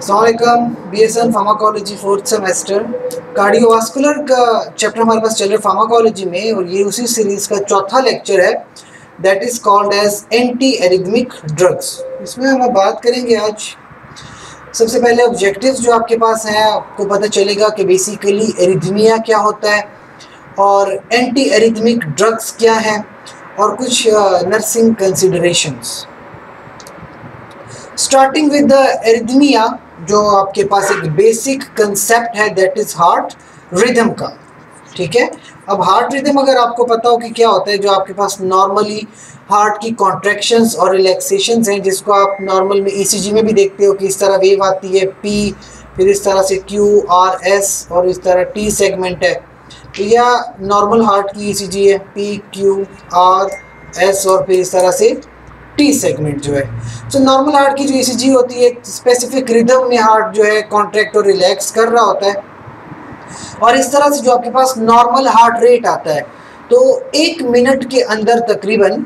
Aslam B S N pharmacology fourth semester cardiovascular का chapter हमारे पास चल रहा है फार्माकोलॉजी में और ये उसी सीरीज़ का चौथा लेक्चर है that is called as anti arrhythmic drugs इसमें हम बात करेंगे आज। सबसे पहले ऑब्जेक्टिव्स जो आपके पास हैं, आपको पता चलेगा कि बेसिकली एरिथमिया क्या होता है और एंटी एरिथमिक ड्रग्स क्या हैं और कुछ nursing considerations starting with the arrhythmia जो आपके पास एक बेसिक कंसेप्ट है दैट इज़ हार्ट रिदम का। ठीक है? अब हार्ट रिदम अगर आपको पता हो कि क्या होता है, जो आपके पास नॉर्मली हार्ट की कॉन्ट्रेक्शंस और रिलैक्सेशंस हैं, जिसको आप नॉर्मल में ईसीजी में भी देखते हो कि इस तरह वेव आती है पी फिर इस तरह से क्यू आर एस और इस तरह टी सेगमेंट है। तो यह नॉर्मल हार्ट की ईसीजी है पी क्यू आर एस और फिर इस तरह से टी सेगमेंट जो है। सो नॉर्मल हार्ट की जो ईसीजी होती है स्पेसिफिक रिदम में हार्ट जो है कॉन्ट्रैक्ट और रिलैक्स कर रहा होता है। और इस तरह से जो आपके पास नॉर्मल हार्ट रेट आता है तो एक मिनट के अंदर तकरीबन,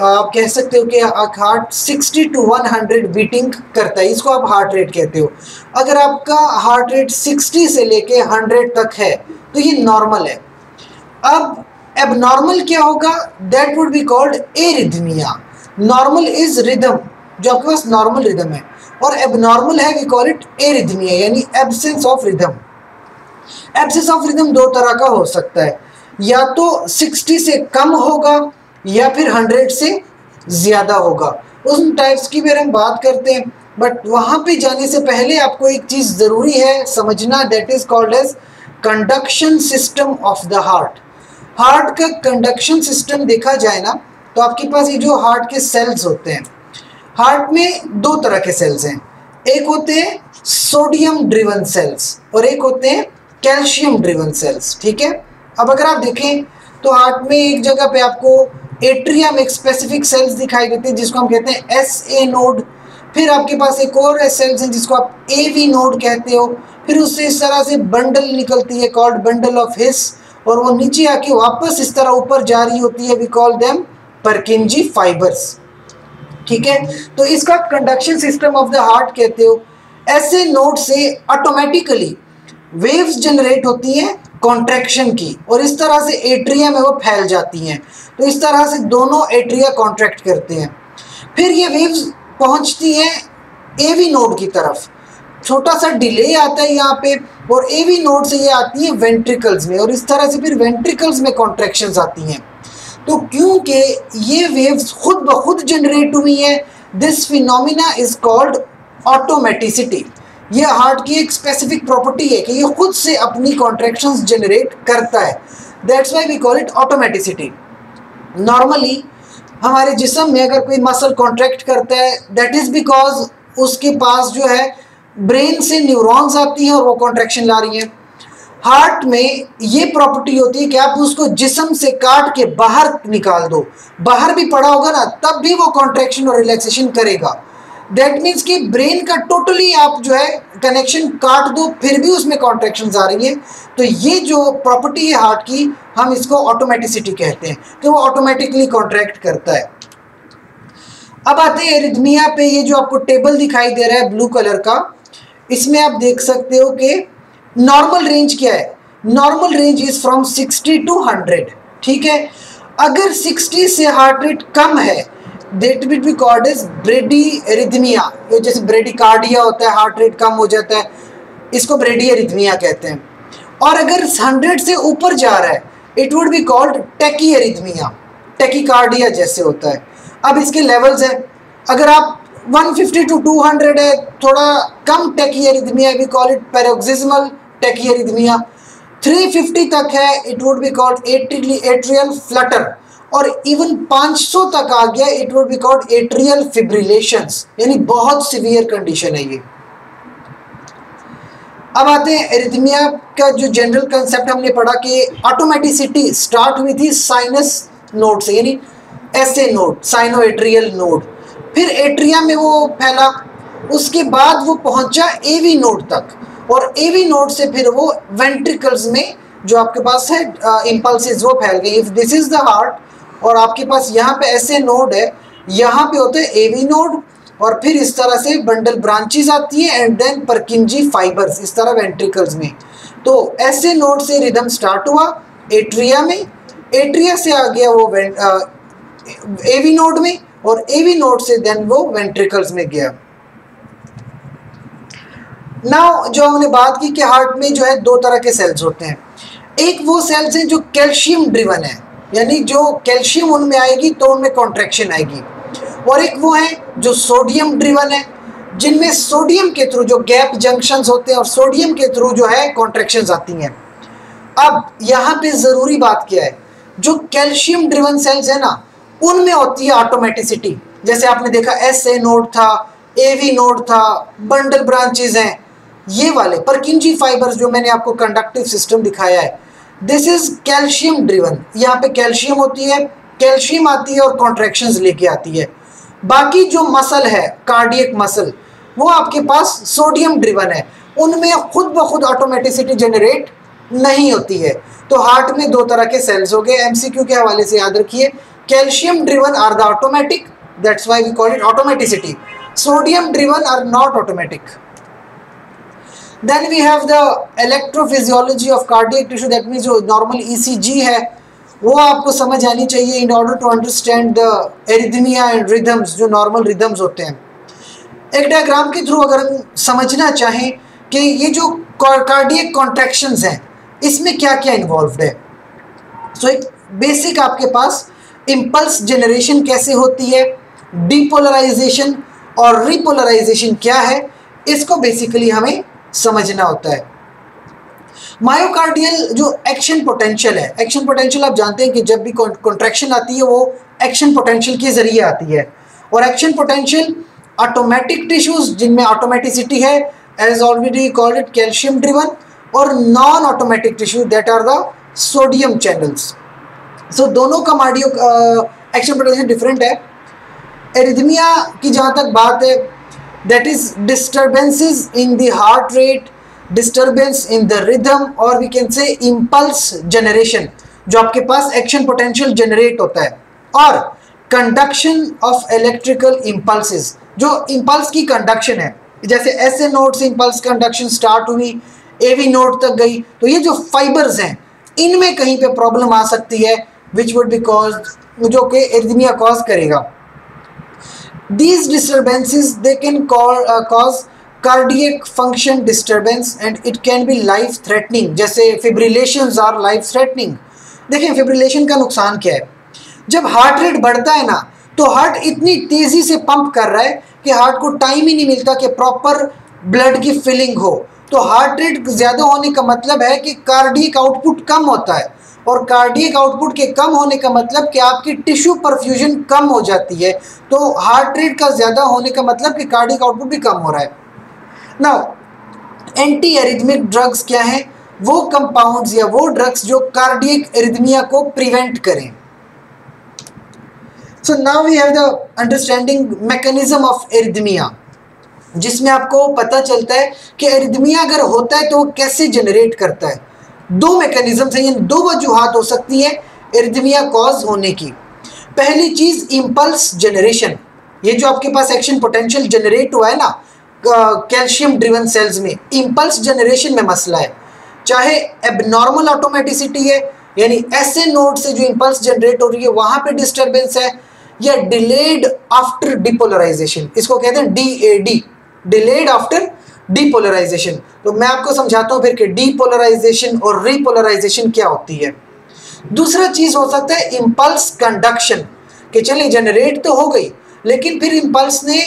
आप कह सकते हो कि हार्ट 60 टू 100 बीटिंग करता है। इसको आप हार्ट रेट कहते हो। अगर आपका हार्ट रेट 60 से लेके 100 तक है तो ये नॉर्मल है। अब एबनॉर्मल क्या होगा? That would be called arrhythmia normal is rhythm जो आपके पास नॉर्मल रिदम है। और एबनॉर्मल है वी कॉल इट एरिथमिया यानी absence of rhythm absence of rhythm दो तरह का हो सकता है। या तो 60 से कम होगा, या फिर 100 से ज़्यादा होगा। उन टाइप्स की भी हम बात करते हैं बट वहाँ पे जाने से पहले आपको एक चीज़ ज़रूरी है समझना that is called as conduction system of the heart heart का कंडक्शन सिस्टम देखा जाए ना तो आपके पास ये जो हार्ट के सेल्स होते हैं हार्ट में दो तरह के सेल्स हैं। एक होते हैं सोडियम ड्रिवन सेल्स और एक होते हैं कैल्शियम ड्रिवन सेल्स ठीक है? अब अगर आप देखें तो हार्ट में एक जगह पे आपको एट्रियम एक स्पेसिफिक सेल्स दिखाई देते हैं, जिसको हम कहते हैं एस ए नोड फिर आपके पास एक और सेल्स हैं, जिसको आप ए वी नोड कहते हो। फिर उससे इस तरह से बंडल निकलती है कॉल्ड बंडल ऑफ़ हिस और वो नीचे आके वापस इस तरह ऊपर जा रही होती है we call them Purkinje fibres ठीक है? तो इसका conduction system of the heart कहते हो। ऐसे नोड से ऑटोमेटिकली वेव्स जनरेट होती हैं कॉन्ट्रैक्शन की। और इस तरह से एट्रिया में वो फैल जाती हैं। तो इस तरह से दोनों एट्रिया कॉन्ट्रैक्ट करते हैं। फिर ये वेव्स पहुँचती हैं एवी नोड की तरफ़। छोटा सा डिले आता है यहाँ पे, और एवी नोड से ये आती है वेंट्रिकल्स में। और इस तरह से फिर वेंट्रिकल्स में कॉन्ट्रैक्शंस आती हैं। तो क्योंकि ये वेव्स खुद ब खुद जनरेट हुई हैं this phenomena is called automaticity ये हार्ट की एक स्पेसिफिक प्रॉपर्टी है कि ये खुद से अपनी कॉन्ट्रैक्शंस जनरेट करता है। That's why we call it automaticity normally हमारे जिसम में अगर कोई मसल कॉन्ट्रैक्ट करता है दैट इज़ बिकॉज़ उसके पास जो है ब्रेन से न्यूरॉन्स आती हैं और वो कॉन्ट्रैक्शन ला रही हैं। हार्ट में ये प्रॉपर्टी होती है कि आप उसको जिसम से काट के बाहर निकाल दो। बाहर भी पड़ा होगा ना, तब भी वो कॉन्ट्रेक्शन और रिलैक्सेशन करेगा। दैट मीन्स कि ब्रेन का टोटली आप जो है कनेक्शन काट दो, फिर भी उसमें कॉन्ट्रेक्शन आ रही है। तो ये जो प्रॉपर्टी है हार्ट की, हम इसको ऑटोमेटिसिटी कहते हैं कि वो ऑटोमेटिकली कॉन्ट्रैक्ट करता है। अब आते हैं एरिथमिया पे, ये जो आपको टेबल दिखाई दे रहा है ब्लू कलर का, इसमें आप देख सकते हो कि नॉर्मल रेंज क्या है? Normal range is from 60 to 100 ठीक है? अगर 60 से हार्ट रेट कम है that will be called is bradyarrhythmia ये जैसे ब्रेडी कार्डिया होता है हार्ट रेट कम हो जाता है, इसको ब्रेडी एरिथमिया कहते हैं। और अगर 100 से ऊपर जा रहा है it would be called tachyarrhythmia tachycardia जैसे होता है। अब इसके लेवल्स हैं। अगर आप 150 टू 200 है, थोड़ा कम tachyarrhythmia we call it paroxysmal tachyarrhythmia 350 तक है it would be called atrial flutter और इवन 500 तक आ गया it would be called atrial fibrillations यानी बहुत सीवियर कंडीशन है ये। अब आते हैं एरिथमिया का जो जनरल कंसेप्ट हमने पढ़ा कि ऑटोमेटिसिटी स्टार्ट हुई थी साइनस नोड से, यानी ऐसे node sino atrial node atria atria में वो फैला, उसके बाद वो पहुँचा एवी नोड तक। और एवी नोड से फिर वो वेंट्रिकल्स में जो आपके पास है इम्पल्सिस वो फैल गई। If this is the heart और आपके पास यहाँ पे ऐसे नोड है, यहाँ पे होते हैं एवी नोड और फिर इस तरह से बंडल ब्रांचेस आती है एंड देन परकिंजी फाइबर्स इस तरह वेंट्रिकल्स में। तो ऐसे नोड से रिदम स्टार्ट हुआ एट्रिया में। एट्रिया से आ गया वो एवी नोड में, और एवी नोड से देन वो वेंट्रिकल्स में गया। नाउ जो हमने बात की कि हार्ट में जो है दो तरह के सेल्स होते हैं। एक वो सेल्स हैं जो कैल्शियम ड्रिवन है, यानी जो कैल्शियम उनमें आएगी तो उनमें कॉन्ट्रेक्शन आएगी। और एक वो है जो सोडियम ड्रिवन है, जिनमें सोडियम के थ्रू जो गैप जंक्शंस होते हैं और सोडियम के थ्रू जो है कॉन्ट्रैक्शंस आती हैं। अब यहाँ पे ज़रूरी बात क्या है? जो कैल्शियम ड्रिवन सेल्स है ना, उनमें होती है ऑटोमेटिसिटी जैसे आपने देखा एस ए नोड था ए वी नोड था बंडल ब्रांचेज हैं। ये वाले परकिंजी फाइबर्स जो मैंने आपको कंडक्टिव सिस्टम दिखाया है दिस इज़ कैल्शियम ड्रिवन यहाँ पे कैल्शियम होती है कैल्शियम आती है और कॉन्ट्रैक्शंस लेके आती है। बाकी जो मसल है कार्डियक मसल वो आपके पास सोडियम ड्रिवन है। उनमें खुद ब खुद ऑटोमेटिसिटी जनरेट नहीं होती है। तो हार्ट में दो तरह के सेल्स हो गए एमसीक्यू के हवाले से याद रखिए। Calcium driven are the automatic that's why we call it automaticity sodium driven are not automatic then we have the electrophysiology of cardiac tissue that means जो नॉर्मल ईसीजी है वो आपको समझ आनी चाहिए in order to understand the arrhythmia and rhythms जो normal rhythms होते हैं। एक डायग्राम के थ्रू अगर हम समझना चाहें कि ये जो कार्डियक कॉन्ट्रैक्शंस हैं इसमें क्या क्या इन्वॉल्व है। सो so, एक बेसिक आपके पास इम्पल्स जनरेशन कैसे होती है डिपोलराइजेशन और रिपोलराइजेशन क्या है इसको बेसिकली हमें समझना होता है। मायोकार्डियल जो एक्शन पोटेंशियल है एक्शन पोटेंशियल आप जानते हैं कि जब भी कॉन्ट्रैक्शन आती है, वो एक्शन पोटेंशियल के ज़रिए आती है। और एक्शन पोटेंशियल ऑटोमेटिक टिश्यूज जिनमें ऑटोमेटिसिटी है as already called it calcium driven और non automatic tissue that are the sodium channels so दोनों का मार्डियो एक्शन पोटेंशियल डिफरेंट है। एरिथमिया की जहाँ तक बात है that is disturbances in the heart rate, disturbance in the rhythm, or we can say impulse generation, जो आपके पास एक्शन पोटेंशियल जनरेट होता है। और कंडक्शन ऑफ़ इलेक्ट्रिकल इम्पल्सेस जो इम्पल्स की कंडक्शन है। जैसे ए नोट से इम्पल्स कंडक्शन स्टार्ट हुई ए वी नोट तक गई तो ये जो फाइबर्स हैं, इनमें कहीं पे प्रॉब्लम आ सकती है विच वुड बी कॉज जो कि एरिथमिया कॉज करेगा। These disturbances they can call, uh, cause cardiac function disturbance and it can be life threatening जैसे fibrillations are life threatening देखिए fibrillation का नुकसान क्या है जब हार्ट रेट बढ़ता है ना तो हार्ट इतनी तेज़ी से पंप कर रहा है कि हार्ट को टाइम ही नहीं मिलता कि प्रॉपर ब्लड की फिलिंग हो तो हार्ट रेट ज़्यादा होने का मतलब है कि कार्डियक आउटपुट कम होता है और कार्डियक आउटपुट के कम होने का मतलब कि आपकी टिश्यू परफ्यूजन कम हो जाती है तो हार्ट रेट का ज़्यादा होने का मतलब कि कार्डियक आउटपुट भी कम हो रहा है। ना एंटी एरिथमिक ड्रग्स क्या हैं? वो कंपाउंड्स या वो ड्रग्स जो कार्डियक एरिथमिया को प्रिवेंट करें। So now we have the understanding mechanism of arrhythmia जिसमें आपको पता चलता है कि एरिथमिया अगर होता है तो वो कैसे जनरेट करता है। दो मैकेनिज्म है यानी दो वजूहत हो सकती हैं एरिथमिया कॉज होने की। पहली चीज़ इम्पल्स जनरेशन ये जो आपके पास एक्शन पोटेंशियल जनरेट हुआ है ना कैल्शियम ड्रिवन सेल्स में इम्पल्स जनरेशन में मसला है। चाहे एबनॉर्मल ऑटोमेटिसिटी है, यानी ऐसे नोड से जो इम्पल्स जनरेट हो रही है, वहाँ पे डिस्टर्बेंस है, या डिलेड आफ्टर डिपोलराइजेशन इसको कहते हैं D A D delayed after depolarization तो मैं आपको समझाता हूँ फिर कि डीपोलराइजेशन और रीपोलराइजेशन क्या होती है। दूसरा चीज़ हो सकता है इम्पल्स कंडक्शन कि चलिए जनरेट तो हो गई, लेकिन फिर इम्पल्स ने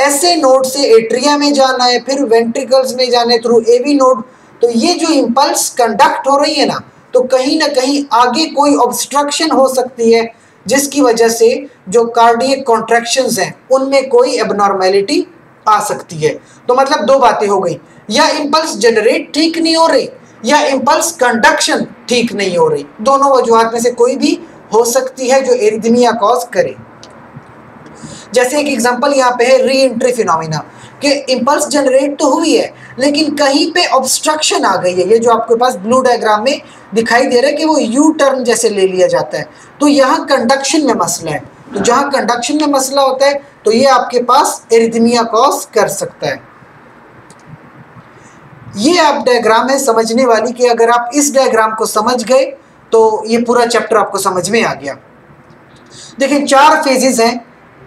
ऐसे नोड से एट्रिया में जाना है, फिर वेंट्रिकल्स में जाना है थ्रू एवी नोड तो ये जो इम्पल्स कंडक्ट हो रही है ना तो कहीं ना कहीं आगे कोई ऑब्स्ट्रक्शन हो सकती है, जिसकी वजह से जो कार्डियक कॉन्ट्रैक्शंस हैं, उनमें कोई एबनॉर्मेलिटी आ सकती है। तो मतलब दो बातें हो गई। या इम्पल्स जनरेट ठीक नहीं हो रही, या इम्पल्स कंडक्शन ठीक नहीं हो रही। दोनों वजूहत में से कोई भी हो सकती है जो एरिथमिया कॉज करे। जैसे एक एग्जांपल यहाँ पे है री एंट्री फिनोमिना कि इम्पल्स जनरेट तो हुई है, लेकिन कहीं पे ऑब्स्ट्रक्शन आ गई है। ये जो आपके पास ब्लू डायग्राम में दिखाई दे रहा है कि वो यू टर्न जैसे ले लिया जाता है। तो यहाँ कंडक्शन में मसला है। तो जहाँ कंडक्शन में मसला होता है तो ये आपके पास एरिथमिया कॉज कर सकता है। ये आप डायग्राम है समझने वाली कि अगर आप इस डायग्राम को समझ गए तो ये पूरा चैप्टर आपको समझ में आ गया। देखिए, चार फेजेस हैं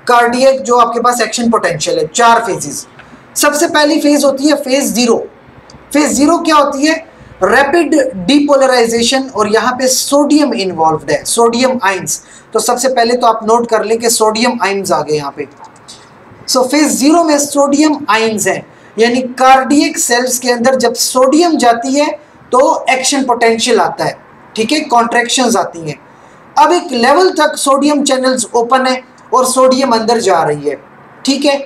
कार्डियक जो आपके पास एक्शन पोटेंशियल है, चार फेजेस सबसे पहली फ़ेज़ होती है फ़ेज़ ज़ीरो फ़ेज़ ज़ीरो क्या होती है? रैपिड डिपोलराइजेशन और यहाँ पे सोडियम इन्वॉल्व है सोडियम आइंस तो सबसे पहले तो आप नोट कर लें कि सोडियम आइंस आ गए यहाँ पे। सो फ़ेज़ ज़ीरो में सोडियम आइंस है। यानी कार्डियक सेल्स के अंदर जब सोडियम जाती है तो एक्शन पोटेंशियल आता है। ठीक है? कॉन्ट्रेक्शन आती हैं। अब एक लेवल तक सोडियम चैनल्स ओपन है और सोडियम अंदर जा रही है। ठीक है?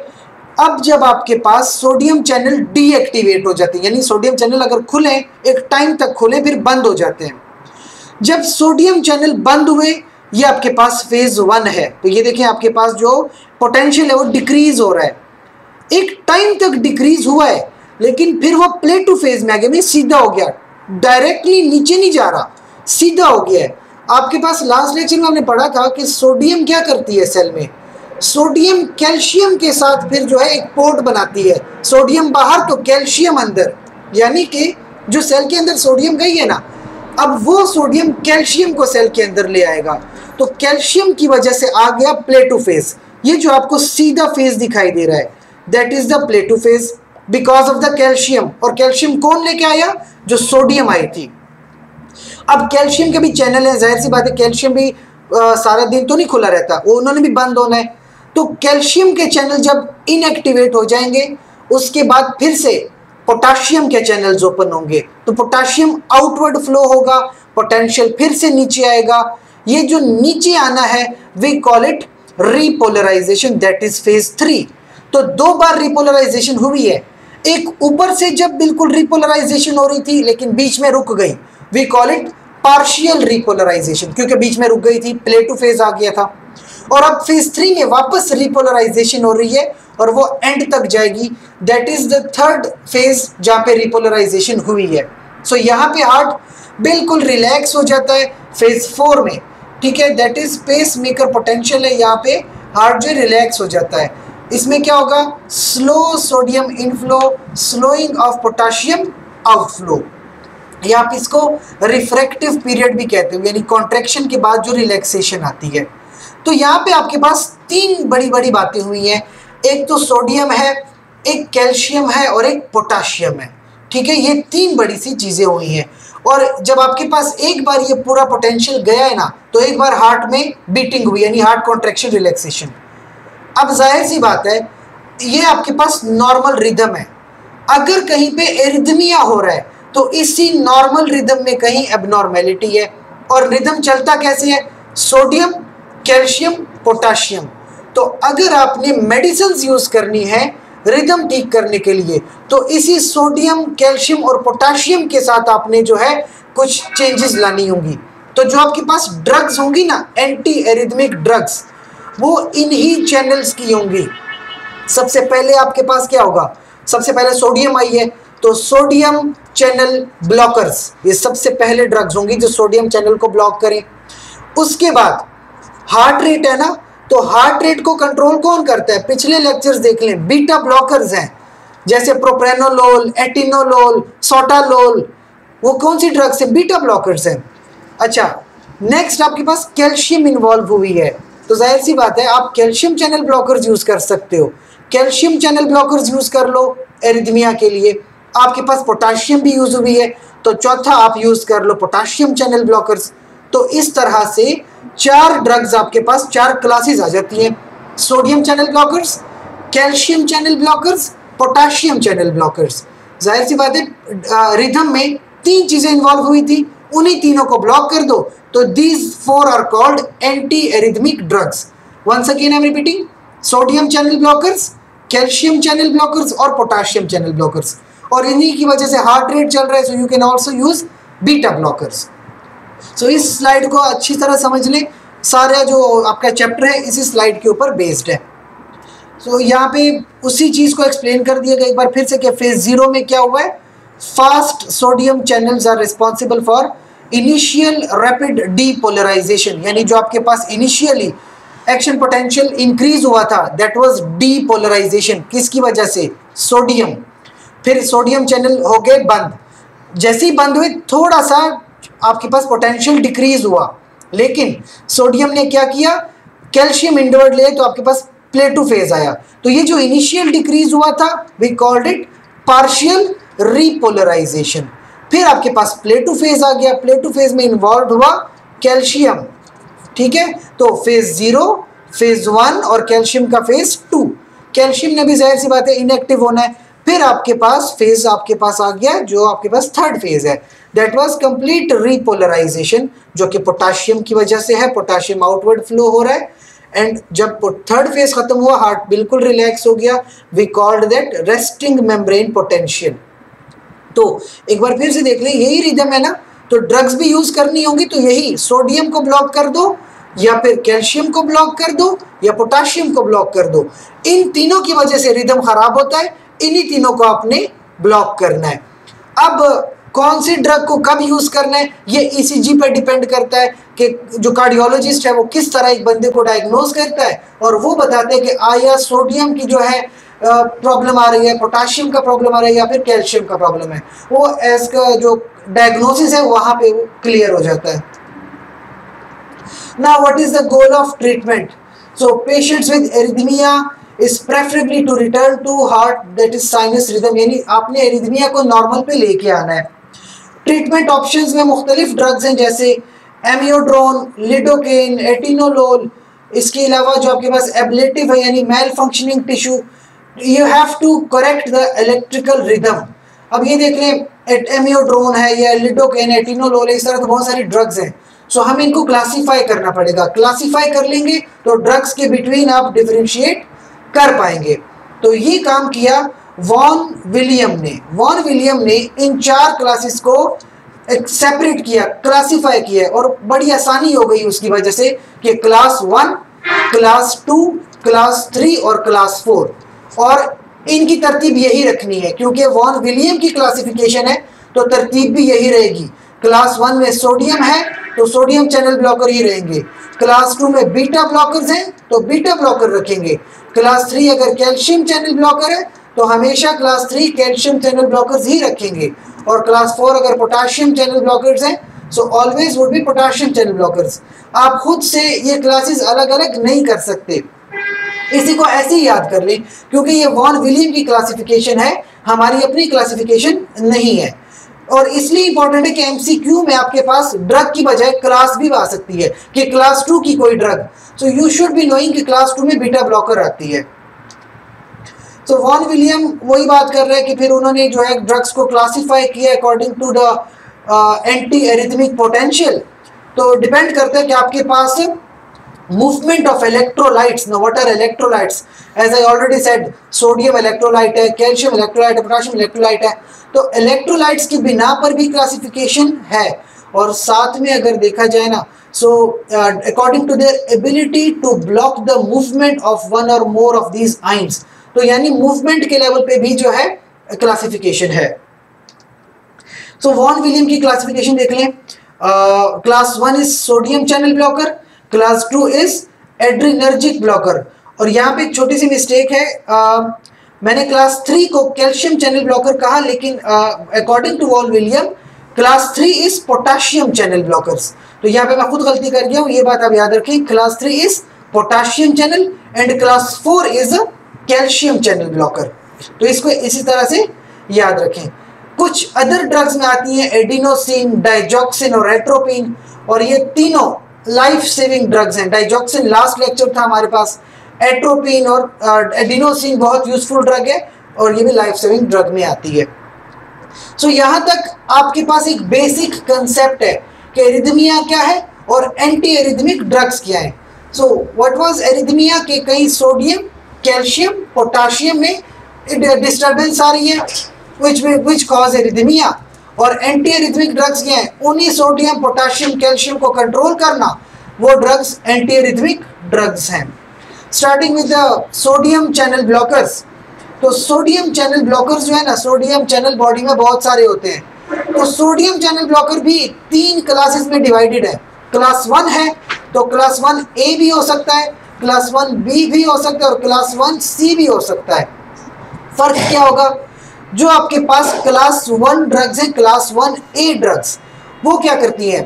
अब जब आपके पास सोडियम चैनल डीएक्टिवेट हो जाते हैं, यानी सोडियम चैनल अगर खुले, एक टाइम तक खुले, फिर बंद हो जाते हैं। जब सोडियम चैनल बंद हुए, ये आपके पास फ़ेज़ वन है। तो ये देखें आपके पास जो पोटेंशियल है, वो डिक्रीज हो रहा है। एक टाइम तक डिक्रीज हुआ है, लेकिन फिर वो प्ले टू फ़ेज़ में आगे में सीधा हो गया। डायरेक्टली नीचे नहीं जा रहा, सीधा हो गया है। आपके पास लास्ट लेक्चर में हमने पढ़ा था कि सोडियम क्या करती है सेल में? सोडियम कैल्शियम के साथ फिर जो है एक पोर्ट बनाती है। सोडियम बाहर तो कैल्शियम अंदर यानी कि जो सेल के अंदर सोडियम गई है ना अब वो सोडियम कैल्शियम को सेल के अंदर ले आएगा। तो कैल्शियम की वजह से आ गया प्लेटो फ़ेज़। ये जो आपको सीधा फ़ेज़ दिखाई दे रहा है that is the plateau phase. Because of the calcium और कैल्शियम कौन लेके आया? जो सोडियम आई थी। अब कैल्शियम के भी चैनल है ज़ाहिर सी बात है कैल्शियम भी आ, सारा दिन तो नहीं खुला रहता। वो उन्होंने भी बंद होना है। तो कैल्शियम के चैनल जब इनएक्टिवेट हो जाएँगे, उसके बाद फिर से पोटाशियम के चैनल्स ओपन होंगे। तो पोटाशियम आउटवर्ड फ्लो होगा पोटेंशियल फिर से नीचे आएगा। ये जो नीचे आना है we call it repolarization that is phase three तो दो बार रिपोलराइजेशन हुई है। एक ऊपर से जब बिल्कुल रिपोलराइजेशन हो रही थी, लेकिन बीच में रुक गई। We call it partial repolarization क्योंकि बीच में रुक गई थी प्ले टू फ़ेज़ आ गया था। और अब फ़ेज़ थ्री में वापस रिपोलराइजेशन हो रही है और वो एंड तक जाएगी। That is the third phase जहाँ पे रिपोलराइजेशन हुई है। सो so, यहाँ पे हार्ट बिल्कुल रिलैक्स हो जाता है फ़ेज़ फोर में। ठीक है? That is pacemaker potential है यहाँ पे। हार्ट जो रिलैक्स हो जाता है। इसमें क्या होगा? Slow sodium inflow slowing of potassium outflow या आप इसको रिफ्रैक्टिव पीरियड भी कहते हो। यानी कॉन्ट्रेक्शन के बाद जो रिलैक्सेशन आती है। तो यहाँ पे आपके पास तीन बड़ी बड़ी बातें हुई हैं। एक तो सोडियम है, एक कैल्शियम है और एक पोटाशियम है। ठीक है, ये तीन बड़ी सी चीज़ें हुई हैं। और जब आपके पास एक बार ये पूरा पोटेंशियल गया है ना तो एक बार हार्ट में बीटिंग हुई, यानी हार्ट कॉन्ट्रेक्शन रिलैक्सेशन अब ज़ाहिर सी बात है, ये आपके पास नॉर्मल रिदम है। अगर कहीं पे एरिदमिया हो रहा है तो इसी नॉर्मल रिदम में कहीं एबनॉर्मेलिटी है। और रिदम चलता कैसे है? Sodium calcium, potassium. तो अगर आपने मेडिसिन यूज़ करनी है, रिदम ठीक करने के लिए तो इसी सोडियम, कैल्शियम और पोटाशियम के साथ आपने जो है, कुछ चेंजेस लानी होंगी। तो जो आपके पास ड्रग्स होंगी ना एंटी एरिदमिक ड्रग्स वो इन्हीं चैनल्स की होंगी। सबसे पहले आपके पास क्या होगा? सबसे पहले सोडियम आई है तो सोडियम चैनल ब्लॉकर्स ये सबसे पहले ड्रग्स होंगी जो सोडियम चैनल को ब्लॉक करें। उसके बाद हार्ट रेट है ना तो हार्ट रेट को कंट्रोल कौन करता है? पिछले लेक्चर्स देख लें बीटा ब्लॉकर्स हैं। जैसे प्रोप्रेनोलोल एटिनोलोल सोटालोल वो कौन सी ड्रग्स है? बीटा ब्लॉकर्स हैं। अच्छा नेक्स्ट आपके पास कैल्शियम इन्वॉल्व हुई है। तो ज़ाहिर सी बात है, आप कैल्शियम चैनल ब्लॉकर्स यूज़ कर सकते हो। कैल्शियम चैनल ब्लॉकर्स यूज़ कर लो एरिदमिया के लिए। आपके पास पोटाशियम भी यूज़ हुई है। तो चौथा आप यूज़ कर लो पोटाशियम चैनल ब्लॉकर्स तो इस तरह से चार ड्रग्स आपके पास, चार क्लासेस आ जाती हैं। Sodium channel blockers calcium channel blockers potassium channel blockers ज़ाहिर सी बात है रिदम में तीन चीज़ें इन्वॉल्व हुई थी। उन्हीं तीनों को ब्लॉक कर दो। तो these four are called anti arrhythmic drugs once again I am repeating sodium channel blockers calcium channel blockers और पोटाशियम चैनल ब्लॉकर्स और इन्हीं की वजह से हार्ट रेट चल रहा है so you can also use beta blockers so so, इस स्लाइड को अच्छी तरह समझ लें। सारा जो आपका चैप्टर है इसी स्लाइड के ऊपर बेस्ड है। सो so, यहाँ पे उसी चीज़ को एक्सप्लेन कर दिया गया। एक बार फिर से कि फ़ेज़ ज़ीरो में क्या हुआ है? Fast sodium channels are responsible for initial rapid depolarization यानी जो आपके पास इनिशियली एक्शन पोटेंशियल इंक्रीज हुआ था दैट वाज डीपोलराइजेशन किसकी वजह से? सोडियम फिर सोडियम चैनल हो गए बंद। जैसे ही बंद हुए थोड़ा सा आपके पास पोटेंशियल डिक्रीज हुआ। लेकिन सोडियम ने क्या किया? कैल्शियम इंडवर्ड ले तो आपके पास प्लेटू फ़ेज़ आया। तो ये जो इनिशियल डिक्रीज हुआ था we called it partial repolarization फिर आपके पास प्लेटू फ़ेज़ आ गया। प्लेटू फ़ेज़ में इन्वॉल्व हुआ कैल्शियम ठीक है? तो फ़ेज़ ज़ीरो फ़ेज़ वन और कैल्शियम का फ़ेज़ टू कैल्शियम ने भी ज़ाहिर सी बात है इनएक्टिव होना है। फिर आपके पास फ़ेज़ आपके पास आ गया, जो आपके पास थर्ड फ़ेज़ है। दैट वाज कंप्लीट रीपोलराइजेशन जो कि पोटाशियम की वजह से है। पोटाशियम आउटवर्ड फ्लो हो रहा है। एंड जब थर्ड फ़ेज़ खत्म हुआ हार्ट बिल्कुल रिलैक्स हो गया। We called that resting membrane potential तो एक बार फिर से देख लें, यही रिदम है ना? तो ड्रग्स भी यूज़ करनी होगी तो यही सोडियम को ब्लॉक कर दो, या फिर कैल्शियम को ब्लॉक कर दो, या पोटाशियम को ब्लॉक कर दो। इन तीनों की वजह से रिदम खराब होता है। इन्हीं तीनों को आपने ब्लॉक करना है। अब कौन सी ड्रग को कब यूज़ करना है, ये ईसीजी पर डिपेंड करता है कि जो कार्डियोलॉजिस्ट है वो किस तरह एक बंदे को डायग्नोज करता है और वो बताते हैं कि आया सोडियम की जो है प्रॉब्लम आ रही है पोटाशियम का प्रॉब्लम आ रहा है या फिर कैल्शियम का प्रॉब्लम है। वो एज का जो डायग्नोसिस है, वहाँ पे वो क्लियर हो जाता है। ना what is the goal of treatment so patients with arrhythmia is preferably to return to heart that is sinus rhythm यानी आपने एरिथमिया को नॉर्मल पे लेके आना है। ट्रीटमेंट ऑप्शंस में मुख्तलिफ़ ड्रग्स हैं जैसे एमियोड्रोन लिडोकेन एटिनोलोल इसके अलावा जो आपके पास एबलेटिव है यानी malfunctioning tissue you have to correct the electrical rhythm अब ये देख लें एमियोड्रोन है या लिडोकेन एटिनोलोल इस तरह तो बहुत सारी ड्रग्स हैं। सो so, हमें इनको क्लासीफाई करना पड़ेगा। क्लासीफाई कर लेंगे तो ड्रग्स के बिटवीन आप डिफ्रेंशिएट कर पाएँगे। तो ये काम किया वॉन विलियम ने। वॉन विलियम ने इन चार क्लासेस को सेपरेट किया क्लासीफाई किया और बड़ी आसानी हो गई उसकी वजह से कि class one class two class three और क्लास फोर और इनकी तरतीब यही रखनी है, क्योंकि वॉन विलियम की क्लासिफिकेशन है तो तरतीब भी यही रहेगी। क्लास वन में सोडियम है तो सोडियम चैनल ब्लॉकर ही रहेंगे। क्लास टू में बीटा ब्लॉकर्स हैं तो बीटा ब्लॉकर रखेंगे। क्लास थ्री अगर कैल्शियम चैनल ब्लॉकर है तो हमेशा class three calcium channel blockers ही रखेंगे। और क्लास फोर अगर पोटाशियम चैनल ब्लॉकर्स हैं so always would be potassium channel blockers आप खुद से ये क्लासेस अलग अलग नहीं कर सकते। इसी को ऐसे ही याद कर लें, क्योंकि ये वॉन विलियम की क्लासिफिकेशन है, हमारी अपनी क्लासिफिकेशन नहीं है। और इसलिए इंपॉर्टेंट है कि एमसीक्यू में आपके पास ड्रग की बजाय क्लास भी आ सकती है कि क्लास टू की कोई drug so you should be knowing कि क्लास टू में बीटा ब्लॉकर आती है। तो वॉन विलियम वही बात कर रहे हैं कि फिर उन्होंने जो है ड्रग्स को क्लासीफाई किया according to the anti arrhythmic potential तो डिपेंड करता है कि आपके पास movement of electrolytes now what are electrolytes as i already said sodium electrolyte है calcium electrolyte है potassium electrolyte है तो electrolytes की बिना पर भी classification है और साथ में अगर देखा जाए ना so uh, according to their ability to block the movement of one or more of these ions तो यानी movement के level पे भी जो है classification है so वॉन विलियम की classification देख लें class one is sodium channel blocker class two is adrenergic blocker. और यहाँ पे छोटी सी मिस्टेक है आ, मैंने क्लास थ्री को कैल्शियम चैनल ब्लॉकर कहा लेकिन according to Vaughan William class three is potassium channel blockers. तो यहाँ पे मैं खुद गलती कर गया हूँ ये बात आप याद रखें class three is potassium channel and class four is a calcium channel blocker. तो इसको इसी तरह से याद रखें। कुछ अदर ड्रग्स में आती हैं एडिनोसिन डाइजॉक्सिन और एट्रोपिन और ये तीनों लाइफ सेविंग ड्रग्स हैं। डाइजॉक्सिन लास्ट लेक्चर था हमारे पास। एट्रोपिन और एडिनोसिन बहुत यूजफुल ड्रग है और ये भी लाइफ सेविंग ड्रग में आती है। सो so, यहाँ तक आपके पास एक बेसिक कंसेप्ट है कि एरिदमिया क्या है और एंटी एरिदमिक ड्रग्स क्या है। सो व्हाट वाज एरिदमिया के कई सोडियम कैल्शियम पोटाशियम में डिस्टर्बेंस आ रही है। विच विच कॉज एरिदमिया और एंटी एरिथमिक ड्रग्स क्या हैं, उन्हीं सोडियम पोटाशियम कैल्शियम को कंट्रोल करना, वो ड्रग्स एंटी एरिथमिक ड्रग्स हैं। Starting with the sodium channel blockers तो सोडियम चैनल ब्लॉकर्स जो है ना सोडियम चैनल बॉडी में बहुत सारे होते हैं। तो सोडियम चैनल ब्लॉकर भी तीन क्लासेस में डिवाइडेड है। क्लास वन है तो क्लास वन ए भी हो सकता है क्लास वन बी भी हो सकता है और क्लास वन सी भी हो सकता है। फ़र्क क्या होगा? जो आपके पास क्लास वन ड्रग्स है क्लास वन ए ड्रग्स वो क्या करती है?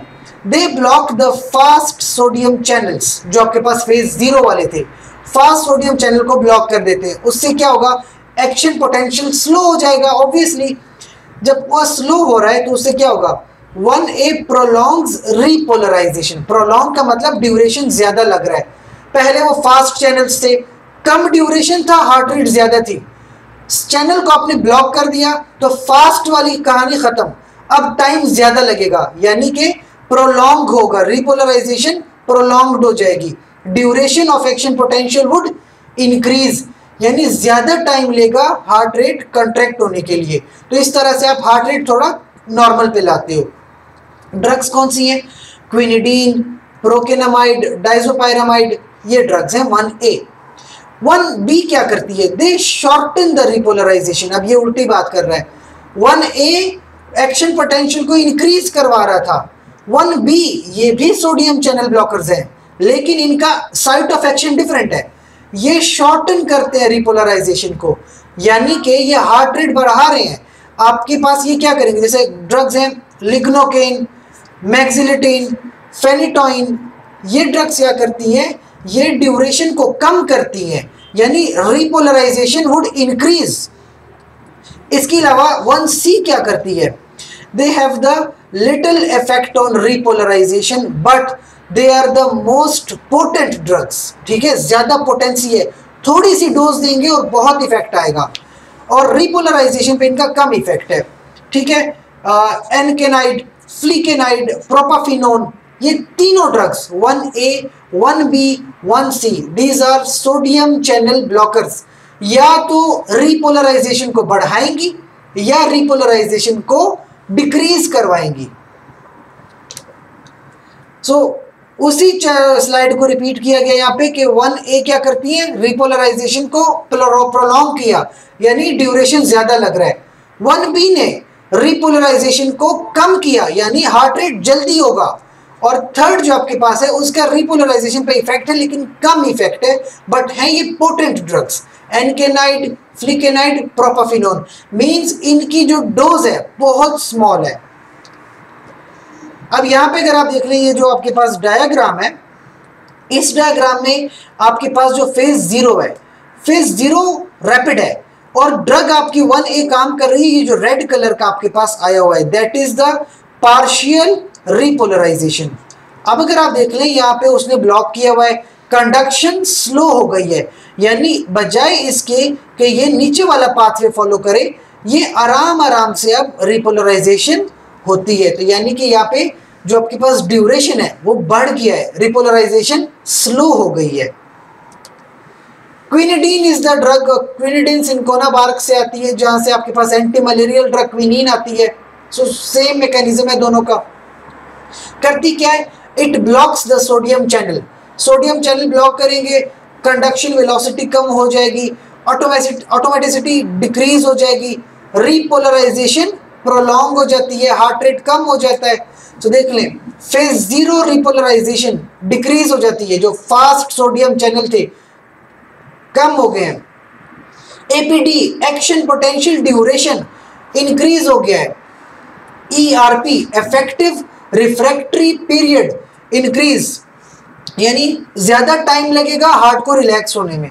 They block the fast sodium channels जो आपके पास फ़ेज़ ज़ीरो वाले थे। फास्ट सोडियम चैनल को ब्लॉक कर देते हैं। उससे क्या होगा? एक्शन पोटेंशियल स्लो हो जाएगा ऑब्वियसली जब वह स्लो हो रहा है तो उससे क्या होगा? One A prolongs repolarization prolong का मतलब ड्यूरेशन ज़्यादा लग रहा है। पहले वो फास्ट चैनल्स थे, कम ड्यूरेशन था हार्ट रेट ज़्यादा थी। चैनल को आपने ब्लॉक कर दिया तो फास्ट वाली कहानी खत्म। अब टाइम ज़्यादा लगेगा, यानी कि प्रोलॉन्ग होगा रिपोलराइजेशन प्रोलॉन्ग्ड हो जाएगी। Duration of action potential would increase यानी ज़्यादा टाइम लेगा हार्ट रेट कंट्रैक्ट होने के लिए। तो इस तरह से आप हार्ट रेट थोड़ा नॉर्मल पे लाते हो। ड्रग्स कौन सी हैं? क्विनिडीन प्रोकेनामाइड डाइजोपायरामाइड ये ड्रग्स हैं वन ए वन बी क्या करती है? दे शॉर्टन द रिपोलराइजेशन अब ये उल्टी बात कर रहा है। वन ए एक्शन पोटेंशियल को इंक्रीज करवा रहा था। वन बी ये भी सोडियम चैनल ब्लॉकर्स हैं। लेकिन इनका साइट ऑफ़ एक्शन डिफरेंट है। ये शॉर्टन करते हैं रिपोलराइजेशन को। यानी कि ये हार्ट रेट बढ़ा रहे हैं। आपके पास ये क्या करेंगे? जैसे ड्रग्स हैं लिग्नोकेन मैक्सिलिटीन फेनिटोइन ये ड्रग्स क्या करती हैं? ये ड्यूरेशन को कम करती हैं, यानी रिपोलराइजेशन वुड इंक्रीज इसके अलावा वन सी क्या करती है? They have the little effect on repolarization but they are the most potent drugs ठीक है? ज़्यादा पोटेंसी है। थोड़ी सी डोज देंगे और बहुत इफ़ेक्ट आएगा। और रिपोलराइजेशन पे इनका कम इफ़ेक्ट है। ठीक है? एनकेनाइड फ्लिकेनाइड प्रोपाफिनोन ये तीनों drugs one A one B one C these are sodium channel blockers या तो रिपोलराइजेशन को बढ़ाएँगी या रिपोलराइजेशन को डिक्रीज करवाएँगी। सो so, उसी स्लाइड को रिपीट किया गया यहाँ पे कि वन ए क्या करती है? रिपोलराइजेशन को प्रोलॉन्ग किया। यानी ड्यूरेशन ज़्यादा लग रहा है। वन बी ने रिपोलराइजेशन को कम किया यानी हार्ट रेट जल्दी होगा। और थर्ड जो आपके पास है, उसका रिपोलराइजेशन पे इफ़ेक्ट है, लेकिन कम इफ़ेक्ट है बट है ये potent drugs encainide flecainide propafenone means इनकी जो डोज है, बहुत स्मॉल है. अब यहाँ पे अगर आप देख लें, ये जो आपके पास डायग्राम है, इस डायग्राम में आपके पास जो फ़ेज़ ज़ीरो है फ़ेज़ ज़ीरो रैपिड है, और ड्रग आपकी वन ए काम कर रही है जो रेड कलर का आपके पास आया हुआ है that is the partial repolarization अब अगर आप देख लें, यहाँ पे उसने ब्लॉक किया हुआ है। कंडक्शन स्लो हो गई है। यानी बजाय इसके कि ये नीचे वाला पाथवे फॉलो करे, ये आराम आराम से अब रिपोलराइजेशन होती है। तो यानी कि यहाँ पे जो आपके पास ड्यूरेशन है, वो बढ़ गया है। रिपोलराइजेशन स्लो हो गई है। Quinidine is the drug quinidine cinchona bark से आती है, जहाँ से आपके पास एंटी मलेरियल ड्रग क्विनीन आती है। सो सेम मैकेनिज्म है दोनों का। करती क्या है? It blocks the sodium channel sodium channel block करेंगे कंडक्शन वेलोसिटी कम हो जाएगी ऑटोमेटिसिटी डिक्रीज हो जाएगी रिपोलराइजेशन प्रोलॉन्ग हो जाती है हार्ट रेट कम हो जाता है। तो देख लें फ़ेज़ ज़ीरो रिपोलराइजेशन डिक्रीज हो जाती है, जो फास्ट सोडियम चैनल थे, कम हो गए हैं। APD action potential duration increase हो गया है। ERP effective refractory period increase यानी ज़्यादा टाइम लगेगा हार्ट को रिलैक्स होने में।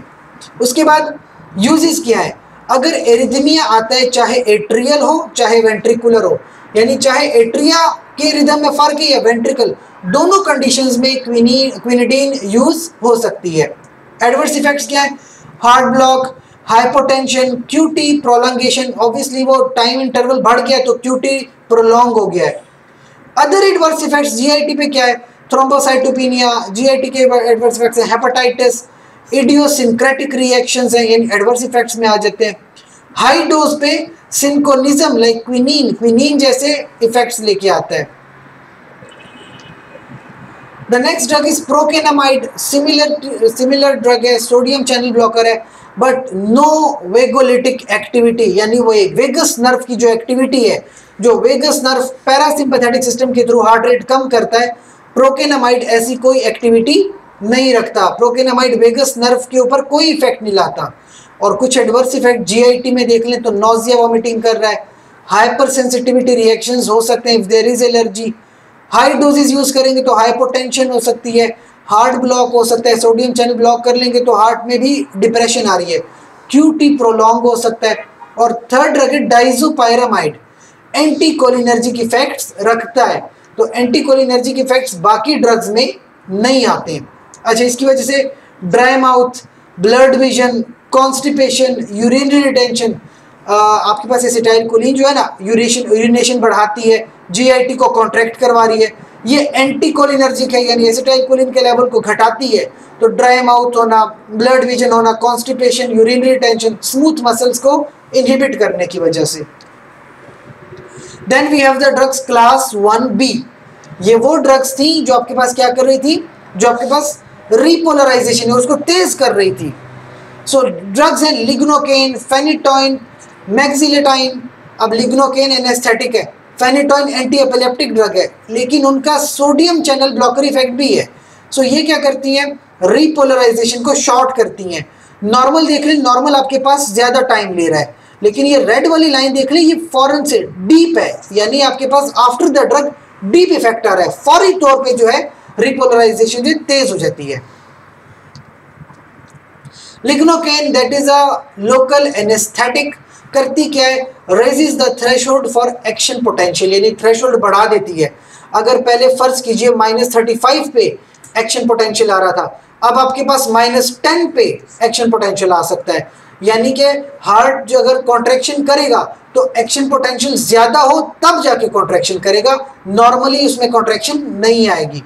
उसके बाद यूजेस क्या है? अगर एरिथमिया आता है, चाहे एट्रियल हो, चाहे वेंट्रिकुलर हो, यानी चाहे एट्रिया के रिदम में फ़र्क है या वेंट्रिकल दोनों कंडीशंस में क्विनिडीन यूज़ हो सकती है। एडवर्स इफेक्ट्स क्या है? Heart block hypotension QT prolongation obviously वो टाइम इंटरवल बढ़ गया तो क्यूटी प्रोलॉन्ग हो गया है। अदर एडवर्स इफेक्ट्स जीआईटी पे क्या है? थ्रोम्बोसाइटोपिनिया जीआईटी के एडवर्स इफेक्ट्स हैं हेपेटाइटिस इडियोसिंक्रेटिक रिएक्शंस हैं यानी एडवर्स इफेक्ट्स में आ जाते हैं। हाई डोज पे सिंकोनिज्म लाइक क्विनीन क्विनीन जैसे इफेक्ट्स लेके आता है। The next drug is procainamide similar similar drug है सोडियम चैनल ब्लॉकर है बट नो वेगोलिटिक एक्टिविटी यानी वो वेगस नर्व की जो एक्टिविटी है जो वेगस नर्व पैरासिम्पैथेटिक सिस्टम के थ्रू हार्ट रेट कम करता है प्रोकेनामाइड ऐसी कोई एक्टिविटी नहीं रखता। प्रोकेनामाइड वेगस नर्व के ऊपर कोई इफ़ेक्ट नहीं लाता। और कुछ एडवर्स इफ़ेक्ट जीआईटी में देख लें तो नोजिया वॉमिटिंग कर रहा है। हाइपर सेंसिटिविटी रिएक्शंस हो सकते हैं if there is allergy high doses use करेंगे तो हाइपोटेंशन हो सकती है। हार्ट ब्लॉक हो सकता है। सोडियम चैनल ब्लॉक कर लेंगे तो हार्ट में भी डिप्रेशन आ रही है। क्यूटी प्रोलॉन्ग हो सकता है। और थर्ड है डाइजोपायरामाइड एंटी कोलिनर्जिक इफेक्ट्स रखता है। तो एंटी कोलिनर्जिक इफेक्ट्स बाकी ड्रग्स में नहीं आते हैं। अच्छा इसकी वजह से dry mouth blurred vision constipation urinary retention आपके पास एसिटाइल कोलिन जो है ना यूरेशन यूरिनेशन बढ़ाती है जीआईटी को कॉन्ट्रैक्ट करवा रही है। ये एंटी कोलिनर्जिक है, यानी एसिटाइल कोलिन के लेवल को घटाती है। तो ड्राई माउथ होना ब्लड विजन होना constipation urinary tension smooth muscles को इनहिबिट करने की वजह से। Then we have the drugs class one B ये वो ड्रग्स थी जो आपके पास क्या कर रही थी? जो आपके पास रिपोलराइजेशन है उसको तेज कर रही थी। सो ड्रग्स हैं लिग्नोकेन फेनिटोइन मैग्जिलेटाइन अब लिग्नोकेन एनेस्थेटिक है। फेनिटोइन एंटी एपिलेप्टिक ड्रग है। लेकिन उनका सोडियम चैनल ब्लॉकर इफ़ेक्ट भी है। सो so, ये क्या करती हैं? रिपोलराइजेशन को शॉर्ट करती हैं। नॉर्मल देख लें नॉर्मल आपके पास ज़्यादा टाइम ले रहा है। लेकिन ये रेड वाली लाइन देख लें, ये फॉरन से डीप है। यानी आपके पास after the drug deep effect आ रहा है। फौरी तौर पे जो है रिपोलराइजेशन जो तेज हो जाती है। Lignocaine that is a local anaesthetic करती क्या है? Raises the threshold for action potential यानी थ्रेशोल्ड बढ़ा देती है। अगर पहले फ़र्ज़ कीजिए माइनस थर्टी फाइव पे एक्शन पोटेंशियल आ रहा था, अब आपके पास माइनस टेन पे एक्शन पोटेंशियल आ सकता है। यानी कि हार्ट जो अगर कॉन्ट्रेक्शन करेगा तो एक्शन पोटेंशियल ज़्यादा हो, तब जाके कॉन्ट्रेक्शन करेगा। नॉर्मली उसमें कॉन्ट्रेक्शन नहीं आएगी।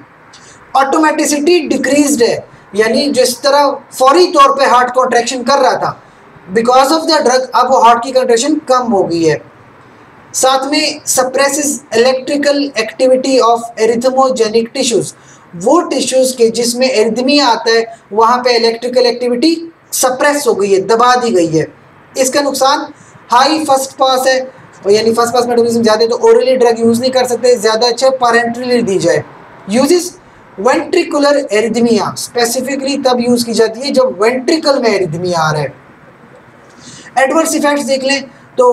ऑटोमेटिसिटी डिक्रीज है। यानी जिस तरह फौरी तौर पे हार्ट कॉन्ट्रेक्शन कर रहा था बिकॉज़ ऑफ़ द ड्रग अब वो हार्ट की कॉन्ट्रेक्शन कम हो गई है। साथ में suppresses electrical activity of arrhythmogenic tissues वो टिश्यूज के जिसमें एरिथमिया आता है, वहाँ पे इलेक्ट्रिकल एक्टिविटी सप्रेस हो गई है, दबा दी गई है। इसका नुकसान हाई फ़र्स्ट पास है, और यानी फ़र्स्ट पास मेटाबॉलिज्म ज़्यादा तो ओरली ड्रग यूज़ नहीं कर सकते, ज़्यादा अच्छा पारेंट्रली दी जाए। यूजिस वेंट्रिकुलर एरिथमिया स्पेसिफिकली तब यूज़ की जाती है जब वेंट्रिकल में एरिथमिया आ रहा है। एडवर्स इफेक्ट्स देख लें तो